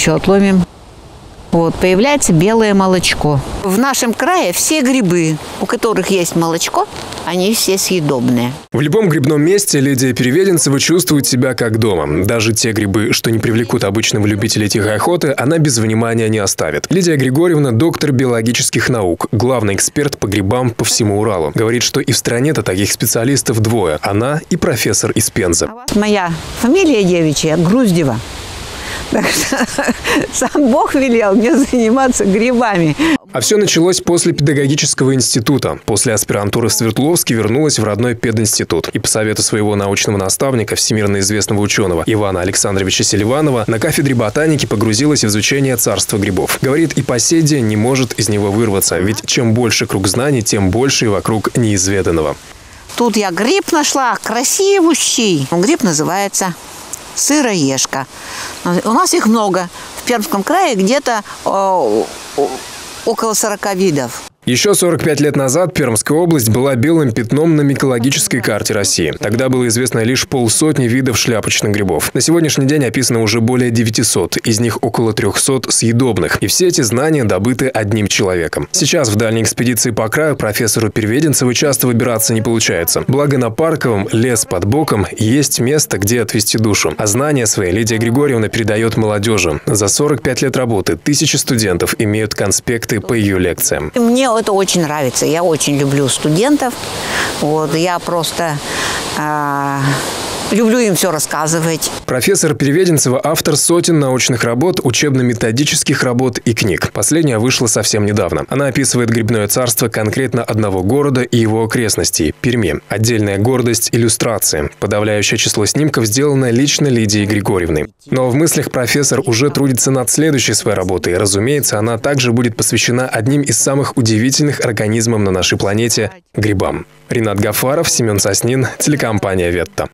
еще отломим. Вот, появляется белое молочко. В нашем крае все грибы, у которых есть молочко, они все съедобные. В любом грибном месте Лидия Переведенцева чувствует себя как дома. Даже те грибы, что не привлекут обычного любителя тихой охоты, она без внимания не оставит. Лидия Григорьевна – доктор биологических наук, главный эксперт по грибам по всему Уралу. Говорит, что и в стране-то таких специалистов двое – она и профессор из Пензы. Моя фамилия девичья – Груздева. Так что сам Бог велел мне заниматься грибами. А все началось после педагогического института. После аспирантуры в Свердловске вернулась в родной пединститут. И по совету своего научного наставника, всемирно известного ученого Ивана Александровича Селиванова, на кафедре ботаники погрузилась в изучение царства грибов. Говорит, и по сей день не может из него вырваться, ведь чем больше круг знаний, тем больше и вокруг неизведанного. Тут я гриб нашла, красивущий. Гриб называется сыроежка. У нас их много. В Пермском крае где-то около 40 видов. Еще 45 лет назад Пермская область была белым пятном на микологической карте России. Тогда было известно лишь полсотни видов шляпочных грибов. На сегодняшний день описано уже более 900, из них около 300 съедобных. И все эти знания добыты одним человеком. Сейчас в дальней экспедиции по краю профессору Переведенцеву часто выбираться не получается. Благо на Парковом, лес под боком, есть место, где отвести душу. А знания свои Лидия Григорьевна передает молодежи. За 45 лет работы тысячи студентов имеют конспекты по ее лекциям. Мне это очень нравится. Я очень люблю студентов. Вот, я просто э, Люблю им все рассказывать. Профессор Переведенцева – автор сотен научных работ, учебно-методических работ и книг. Последняя вышла совсем недавно. Она описывает грибное царство конкретно одного города и его окрестностей – Перми. Отдельная гордость – иллюстрации. Подавляющее число снимков сделано лично Лидией Григорьевной. Но в мыслях профессор уже трудится над следующей своей работой. Разумеется, она также будет посвящена одним из самых удивительных организмов на нашей планете – грибам. Ренат Гафаров, Семен Соснин, телекомпания «Ветта».